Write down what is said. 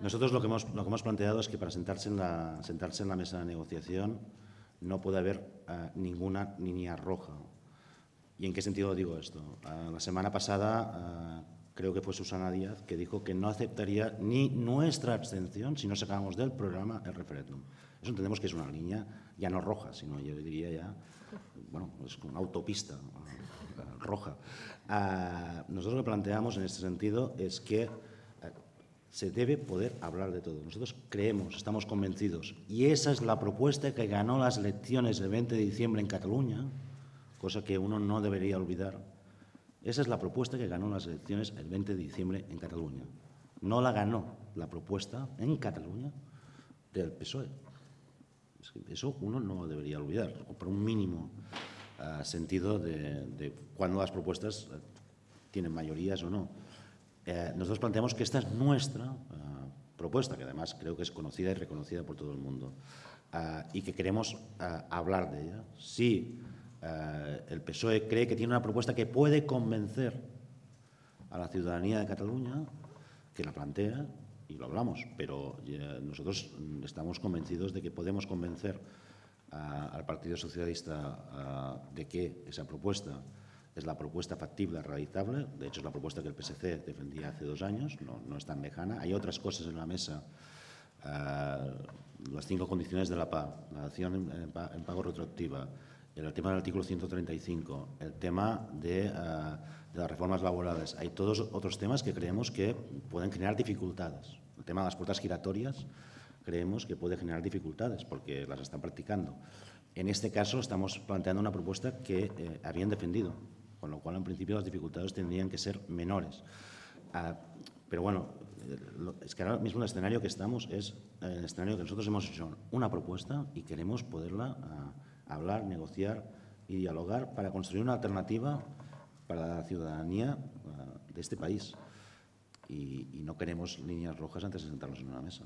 Nosotros lo que, hemos, lo que hemos planteado es que para sentarse en la, sentarse en la mesa de negociación no puede haber uh, ninguna línea roja. ¿Y en qué sentido digo esto? Uh, la semana pasada uh, creo que fue Susana Díaz, que dijo que no aceptaría ni nuestra abstención si no sacábamos del programa el referéndum. Eso entendemos que es una línea ya no roja, sino yo diría ya, bueno, es una autopista roja. Nosotros lo que planteamos en este sentido es que se debe poder hablar de todo. Nosotros creemos, estamos convencidos, y esa es la propuesta que ganó las elecciones el 20 de diciembre en Cataluña, cosa que uno no debería olvidar, esa es la propuesta que ganó las elecciones el 20 de diciembre en Cataluña. No la ganó la propuesta en Cataluña del PSOE. Eso uno no debería olvidar, por un mínimo uh, sentido de, cuando las propuestas uh, tienen mayorías o no. Eh, nosotros planteamos que esta es nuestra uh, propuesta, que además creo que es conocida y reconocida por todo el mundo, y que queremos hablar de ella. Eh, el PSOE cree que tiene una propuesta que puede convencer a la ciudadanía de Cataluña, que la plantea y lo hablamos, pero nosotros estamos convencidos de que podemos convencer al Partido Socialista de que esa propuesta es la propuesta factible, realizable. De hecho, es la propuesta que el PSC defendía hace dos años, no, no es tan lejana. Hay otras cosas en la mesa, uh, las cinco condiciones de la PA, la acción en, pago retroactiva, el tema del artículo 135, el tema de, uh, de, las reformas laborales. Hay todos otros temas que creemos que pueden generar dificultades. El tema de las puertas giratorias creemos que puede generar dificultades porque las están practicando. En este caso estamos planteando una propuesta que eh, habían defendido, con lo cual en principio las dificultades tendrían que ser menores. Uh, pero bueno, es que ahora mismo el escenario que estamos es el escenario que nosotros hemos hecho una propuesta y queremos poderla uh, hablar, negociar y dialogar para construir una alternativa para la ciudadanía uh, de este país. Y, no queremos líneas rojas antes de sentarnos en una mesa.